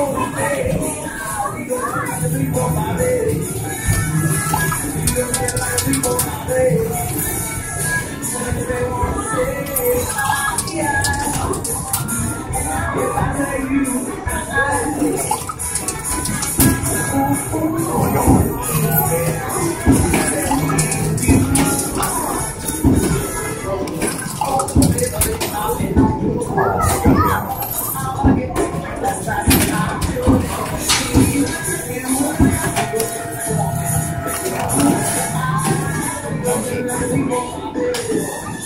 Oh, my God. Deus.